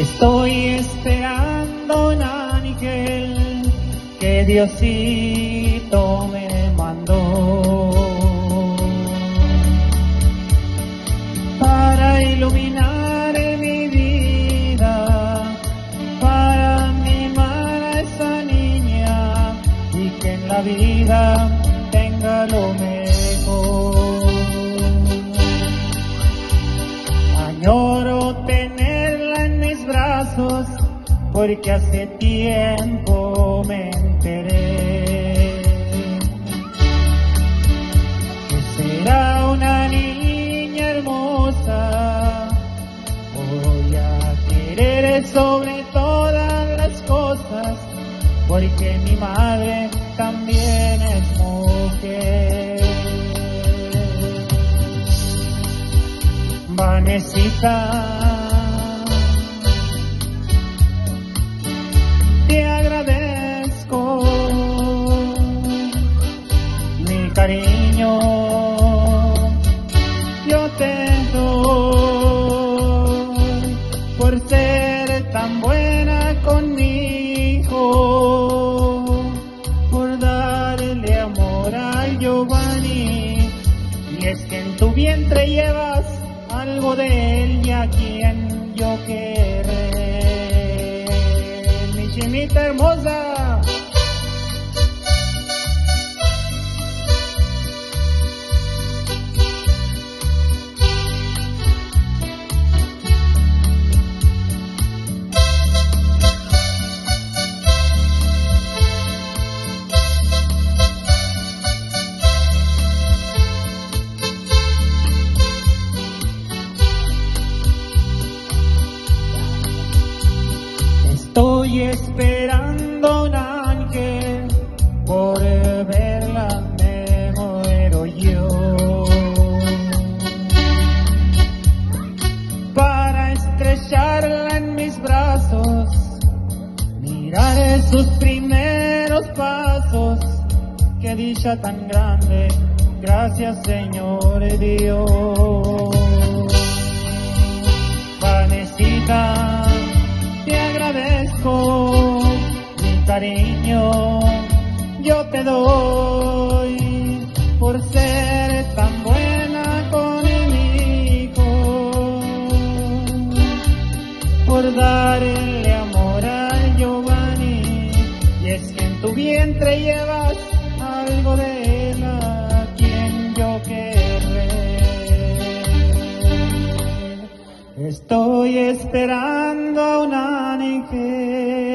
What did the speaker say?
Estoy esperando un ángel que Diosito me mandó para iluminar mi vida, para animar a esa niña y que en la vida tenga lo mejor. Porque hace tiempo me enteré que será una niña hermosa. Voy a querer sobre todas las cosas porque mi madre también es mujer. Vanesita, cariño, yo te doy por ser tan buena conmigo, por darle amor a Giovanni, y es que en tu vientre llevas algo de él y a quien yo querré, mi chinita hermosa. Estoy esperando un ángel, por verla me muero yo. Para estrecharla en mis brazos, mirar sus primeros pasos, qué dicha tan grande, gracias Señor Dios. Mi cariño, yo te doy por ser tan buena conmigo, por darle amor a Giovanni, y es que en tu vientre llevas Estoy esperando a un ángel.